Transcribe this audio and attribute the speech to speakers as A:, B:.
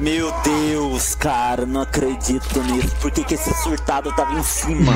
A: Meu Deus, cara, não acredito nisso. Por que, que esse surtado tava em cima?